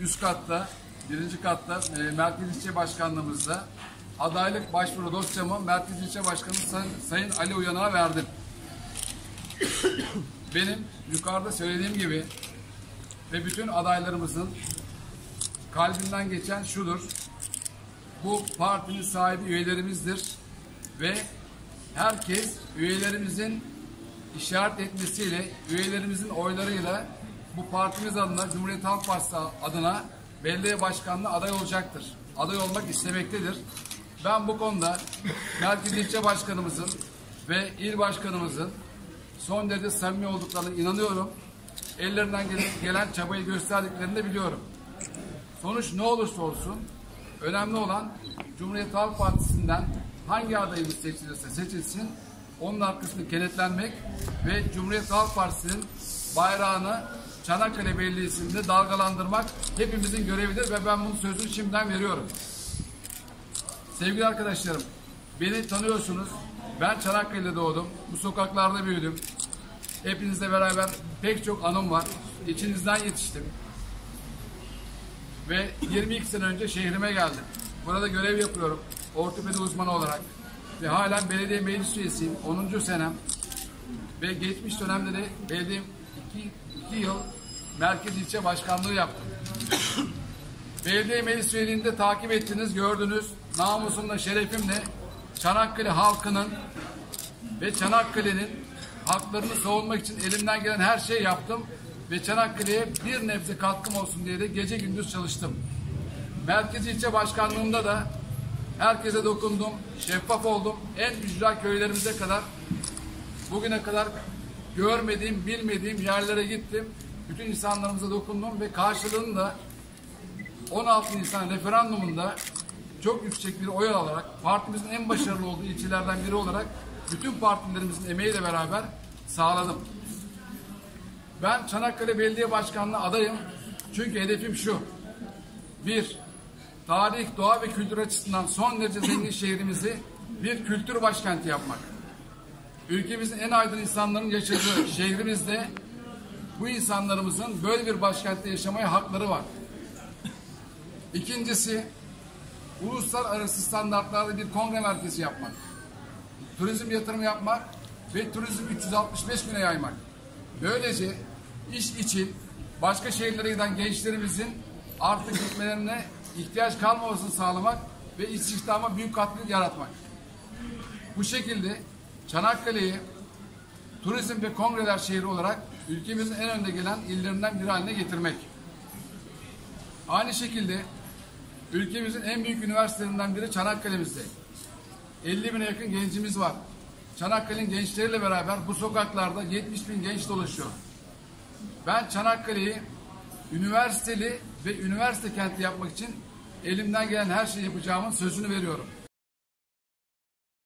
üst katta, birinci katta e, Merkez İlçe Başkanlığımızda adaylık başvuru dosyamı Merkez İlçe Başkanı Sayın, Sayın Ali Uyanık'a verdim. Benim yukarıda söylediğim gibi ve bütün adaylarımızın kalbinden geçen şudur. Bu partinin sahibi üyelerimizdir ve herkes üyelerimizin işaret etmesiyle, üyelerimizin oylarıyla bu partimiz adına, Cumhuriyet Halk Partisi adına belediye başkanlığı aday olacaktır. Aday olmak istemektedir. Ben bu konuda Merkez İlçe Başkanımızın ve il başkanımızın son derece samimi olduklarına inanıyorum. Ellerinden gelen, çabayı gösterdiklerini de biliyorum. Sonuç ne olursa olsun önemli olan Cumhuriyet Halk Partisi'nden hangi adayımız seçilirse seçilsin onun arkasında kenetlenmek ve Cumhuriyet Halk Partisi'nin bayrağını Çanakkale Belediyesi'nde dalgalandırmak hepimizin görevidir ve ben bunun sözünü şimdiden veriyorum. Sevgili arkadaşlarım, beni tanıyorsunuz. Ben Çanakkale'de doğdum. Bu sokaklarda büyüdüm. Hepinizle beraber pek çok anım var. İçinizden yetiştim. Ve 22 sene önce şehrime geldim. Burada görev yapıyorum. Ortopedi uzmanı olarak. Ve halen belediye meclis üyesiyim. 10. senem. Ve geçmiş dönemde de belediye 2 yıl merkez ilçe başkanlığı yaptım. belediye meclis üyeliğinde takip ettiniz, gördünüz. Namusumla, şerefimle Çanakkale halkının ve Çanakkale'nin haklarını savunmak için elimden gelen her şeyi yaptım ve Çanakkale'ye bir nebze katkım olsun diye de gece gündüz çalıştım. Merkez ilçe başkanlığımda da herkese dokundum, şeffaf oldum. En ücra köylerimize kadar bugüne kadar görmediğim, bilmediğim yerlere gittim. Bütün insanlarımıza dokundum ve karşılığında da 16 Nisan referandumunda çok yüksek bir oy alarak partimizin en başarılı olduğu ilçelerden biri olarak bütün partilerimizin emeğiyle beraber sağladım. Ben Çanakkale Belediye Başkanlığı adayım. Çünkü hedefim şu. Bir, tarih, doğa ve kültür açısından son derece zengin şehrimizi bir kültür başkenti yapmak. Ülkemizin en aydın insanların yaşadığı şehrimizde bu insanlarımızın böyle bir başkentte yaşamaya hakları var. İkincisi, uluslararası standartlarda bir kongre merkezi yapmak. Turizm yatırımı yapmak ve turizm 365 güne yaymak. Böylece iş için başka şehirlere giden gençlerimizin artık gitmelerine ihtiyaç kalmamasını sağlamak ve istihdama büyük katkı yaratmak. Bu şekilde Çanakkale'yi turizm ve kongreler şehri olarak ülkemizin en önde gelen illerinden biri haline getirmek. Aynı şekilde ülkemizin en büyük üniversitelerinden biri Çanakkale'mizde. 50 bine yakın gencimiz var. Çanakkale'nin gençleriyle beraber bu sokaklarda 70 bin genç dolaşıyor. Ben Çanakkale'yi üniversiteli ve üniversite kenti yapmak için elimden gelen her şeyi yapacağımın sözünü veriyorum.